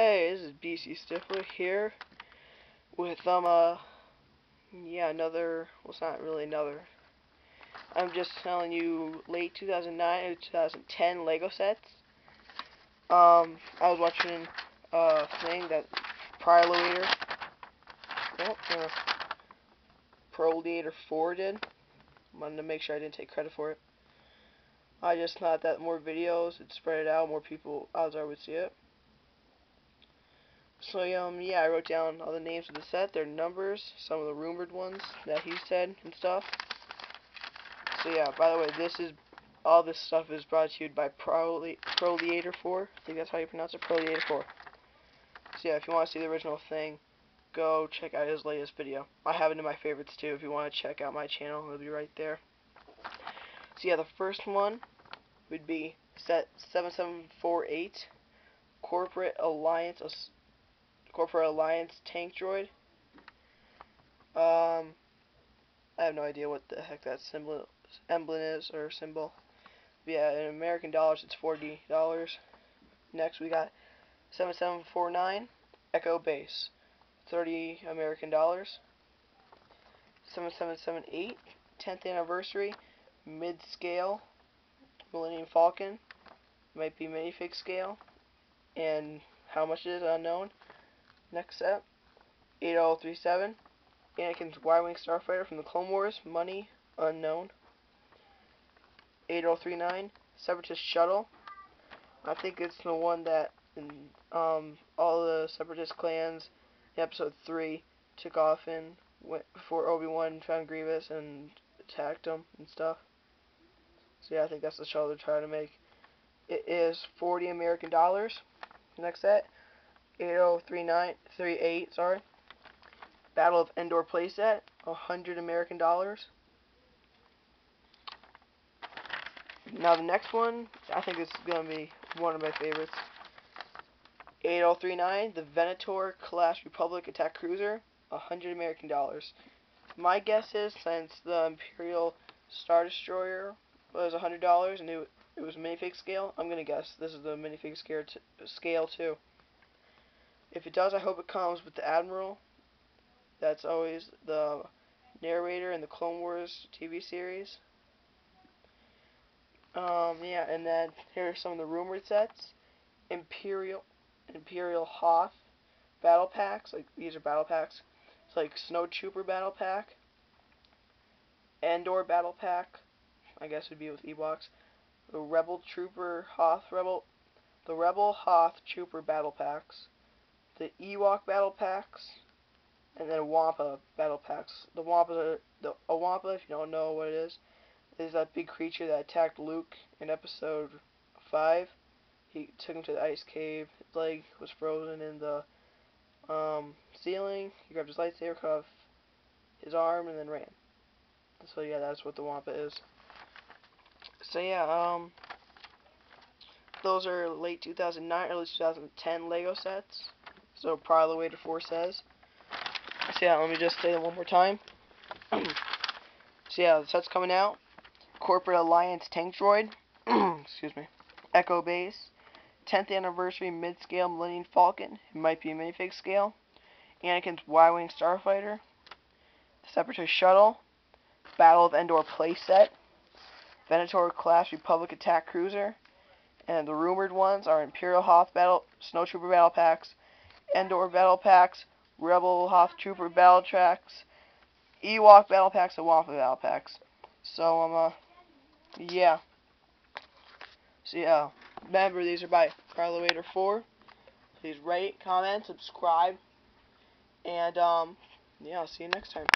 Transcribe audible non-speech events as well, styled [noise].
Hey, this is BC Stiffler here with, um, uh, yeah, another, well, it's not really another. I'm just telling you late 2009 or 2010 Lego sets. Um, I was watching a thing that Proliator, oh, uh, Proliator 4 did. Wanted to make sure I didn't take credit for it. I just thought that more videos, would spread it out, more people out there would see it. So um yeah, I wrote down all the names of the set, their numbers, some of the rumored ones that he said and stuff. So yeah, by the way, this is all this stuff is brought to you by Proliator 4. I think that's how you pronounce it, Proliator 4. So yeah, if you want to see the original thing, go check out his latest video. I have it in my favorites too. If you want to check out my channel, it'll be right there. So yeah, the first one would be set 7748 Corporate Alliance Corporate Alliance tank droid. Um, I have no idea what the heck that symbol emblem is or symbol. But yeah, in American dollars, it's forty dollars. Next, we got 7749 Echo Base, 30 American dollars. 7778 10th anniversary mid scale Millennium Falcon might be minifig scale and how much it is unknown Next set, 8037, Anakin's Y-Wing Starfighter from the Clone Wars, money unknown. 8039, Separatist Shuttle. I think it's the one that um, all the Separatist clans in Episode 3 took off in went before Obi-Wan found Grievous and attacked him and stuff. So yeah, I think that's the shuttle they're trying to make. It is 40 American dollars. Next set, 803938, sorry. Battle of Endor playset, 100 American dollars. Now the next one, I think this is going to be one of my favorites. 8039, the Venator Class Republic Attack Cruiser, 100 American dollars. My guess is since the Imperial Star Destroyer was $100 and it, it was minifig scale, I'm going to guess this is the minifig scale too. If it does, I hope it comes with the Admiral. That's always the narrator in the Clone Wars TV series. Um, yeah, and then here are some of the rumored sets. Imperial, Imperial Hoth battle packs. Like these are battle packs. It's like Snow Trooper battle pack. Endor battle pack. I guess would be with Ewoks. The Rebel Trooper Hoth Rebel. The Rebel Hoth Trooper battle packs the Ewok battle packs, and then Wampa battle packs. The Wampa, the a Wampa, if you don't know what it is, is that big creature that attacked Luke in Episode Five. He took him to the ice cave. His leg was frozen in the um, ceiling. He grabbed his lightsaber, cut off his arm, and then ran. So yeah, that's what the Wampa is. So yeah, um, those are late 2009, early 2010 Lego sets. So Proliator 4 says. So yeah, let me just say that one more time. [clears throat] so yeah, the set's coming out. Corporate Alliance Tank Droid. [clears throat] Excuse me. Echo Base. 10th Anniversary Mid-Scale Millennium Falcon. It might be a minifig scale. Anakin's Y-Wing Starfighter. Separatist Shuttle. Battle of Endor playset. Venator Class Republic Attack Cruiser. And the rumored ones are Imperial Hoth Battle, Snowtrooper Battle Packs, Endor battle packs, Rebel Hoth Trooper battle tracks, Ewok battle packs, and Wampa battle packs. So, um, uh, yeah. So, yeah. Remember, these are by Proliator 4. Please rate, comment, subscribe, and, um, yeah, I'll see you next time.